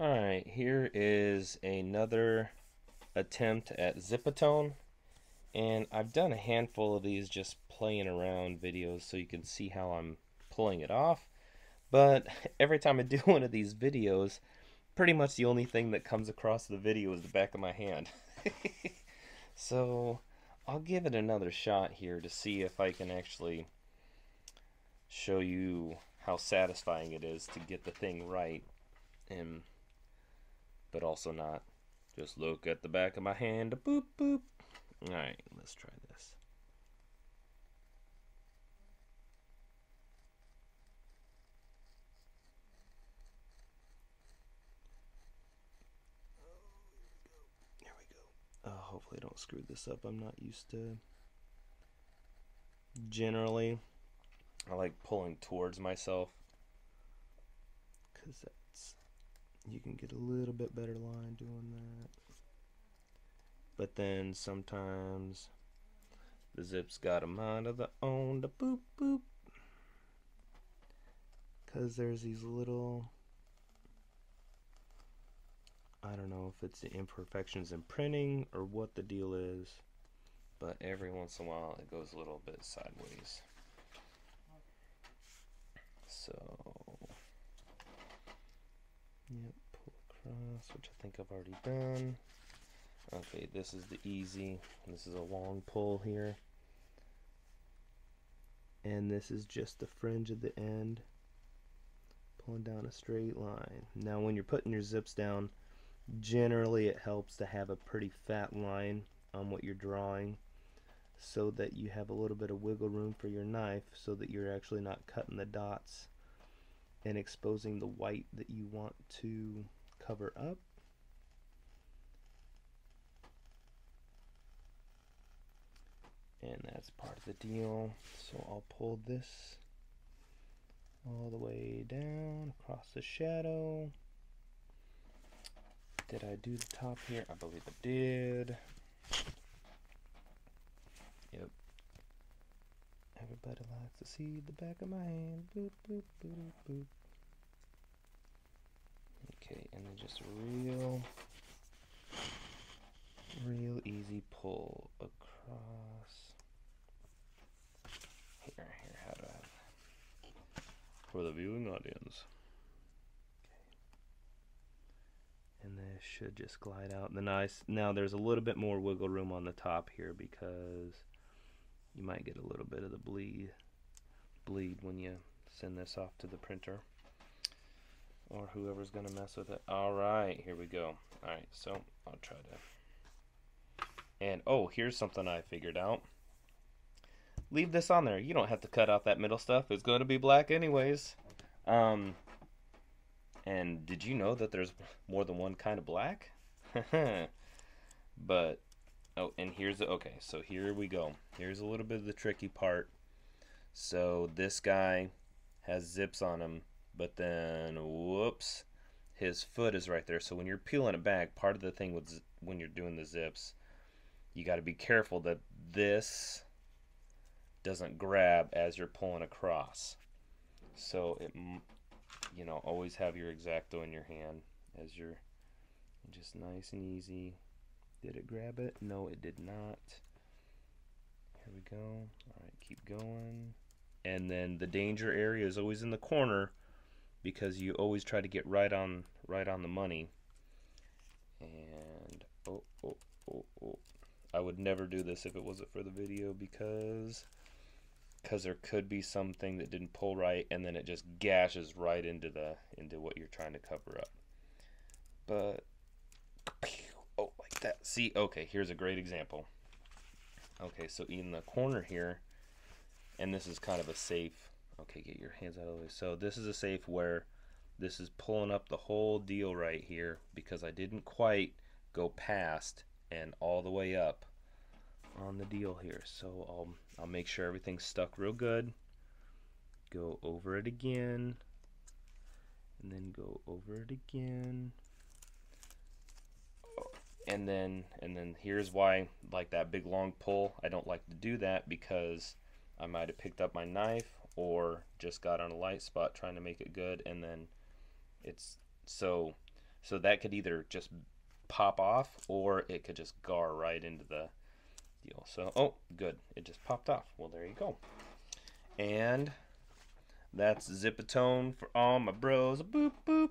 Alright, here is another attempt at Zipatone. And I've done a handful of these just playing around videos so you can see how I'm pulling it off. But every time I do one of these videos, pretty much the only thing that comes across the video is the back of my hand. so I'll give it another shot here to see if I can actually show you how satisfying it is to get the thing right. And but also not. Just look at the back of my hand. Boop, boop. Alright, let's try this. We go. Uh, hopefully I don't screw this up. I'm not used to... Generally, I like pulling towards myself. Because you can get a little bit better line doing that. But then sometimes the zip's got a mind of their own, the boop boop. Because there's these little, I don't know if it's the imperfections in printing or what the deal is, but every once in a while it goes a little bit sideways. So Yep, Uh, pull which I think I've already done. Okay, this is the easy. This is a long pull here. And this is just the fringe of the end. Pulling down a straight line. Now when you're putting your zips down, generally it helps to have a pretty fat line on what you're drawing so that you have a little bit of wiggle room for your knife so that you're actually not cutting the dots and exposing the white that you want to cover up. And that's part of the deal. So I'll pull this all the way down across the shadow. Did I do the top here? I believe I did. Yep. Everybody likes to see the back of my hand. Boop, boop, boop, boop. Okay, and then just real, real easy pull across. Here, here, how do I For the viewing audience. Okay. And this should just glide out. The nice. Now there's a little bit more wiggle room on the top here because you might get a little bit of the bleed bleed when you send this off to the printer or whoever's gonna mess with it. All right here we go. All right so I'll try to. And oh here's something I figured out. Leave this on there. You don't have to cut out that middle stuff. It's going to be black anyways. Um and did you know that there's more than one kind of black? But Oh, and here's the, okay, so here we go. Here's a little bit of the tricky part. So this guy has zips on him, but then, whoops, his foot is right there. So when you're peeling it back, part of the thing with when you're doing the zips, you got to be careful that this doesn't grab as you're pulling across. So it, you know, always have your X-Acto in your hand as you're just nice and easy did it grab it? No, it did not. Here we go. All right, keep going. And then the danger area is always in the corner because you always try to get right on right on the money. And oh oh oh oh. I would never do this if it wasn't for the video because because there could be something that didn't pull right and then it just gashes right into the into what you're trying to cover up. But oh like that. See, okay, here's a great example. Okay, so in the corner here, and this is kind of a safe. Okay, get your hands out of the way. So this is a safe where this is pulling up the whole deal right here because I didn't quite go past and all the way up on the deal here. So I'll, I'll make sure everything's stuck real good. Go over it again. And then go over it again and then and then here's why like that big long pull I don't like to do that because I might have picked up my knife or just got on a light spot trying to make it good and then it's so So that could either just pop off or it could just gar right into the deal. So, oh, good. It just popped off. Well, there you go. And that's Zipatone for all my bros. Boop, boop.